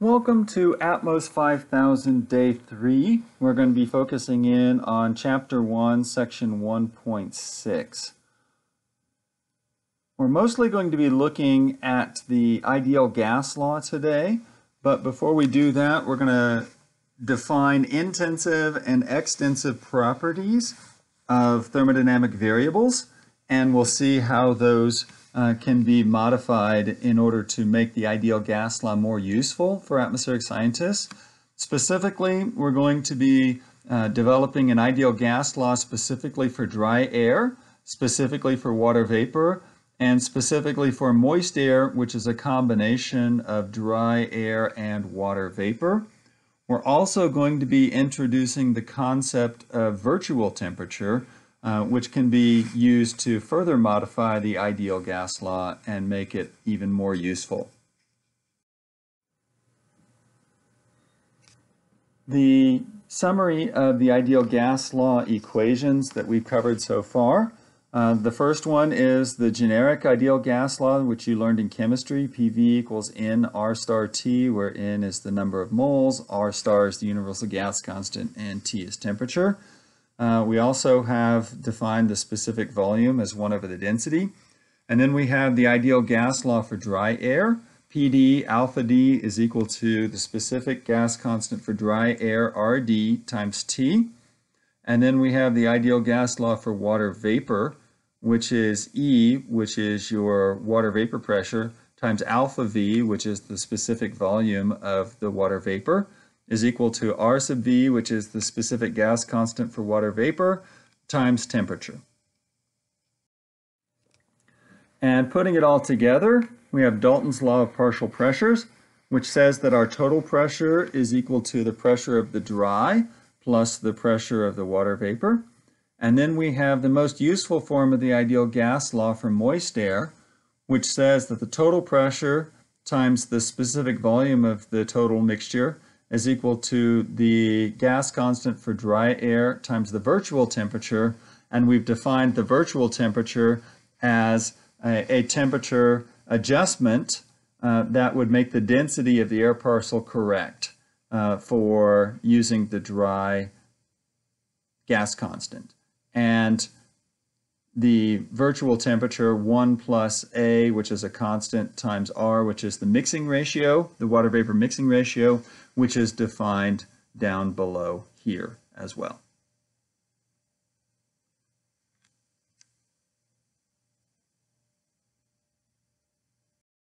Welcome to Atmos 5000 Day 3. We're going to be focusing in on Chapter 1, Section 1.6. We're mostly going to be looking at the ideal gas law today, but before we do that, we're going to define intensive and extensive properties of thermodynamic variables, and we'll see how those uh, can be modified in order to make the ideal gas law more useful for atmospheric scientists. Specifically, we're going to be uh, developing an ideal gas law specifically for dry air, specifically for water vapor, and specifically for moist air, which is a combination of dry air and water vapor. We're also going to be introducing the concept of virtual temperature, uh, which can be used to further modify the ideal gas law and make it even more useful. The summary of the ideal gas law equations that we've covered so far. Uh, the first one is the generic ideal gas law, which you learned in chemistry. PV equals N R star T, where N is the number of moles, R star is the universal gas constant, and T is temperature. Uh, we also have defined the specific volume as 1 over the density. And then we have the ideal gas law for dry air. PD alpha D is equal to the specific gas constant for dry air RD times T. And then we have the ideal gas law for water vapor, which is E, which is your water vapor pressure, times alpha V, which is the specific volume of the water vapor is equal to R sub V, which is the specific gas constant for water vapor, times temperature. And putting it all together, we have Dalton's law of partial pressures, which says that our total pressure is equal to the pressure of the dry plus the pressure of the water vapor. And then we have the most useful form of the ideal gas law for moist air, which says that the total pressure times the specific volume of the total mixture is equal to the gas constant for dry air times the virtual temperature, and we've defined the virtual temperature as a, a temperature adjustment uh, that would make the density of the air parcel correct uh, for using the dry gas constant. And the virtual temperature 1 plus A, which is a constant, times R, which is the mixing ratio, the water vapor mixing ratio, which is defined down below here as well.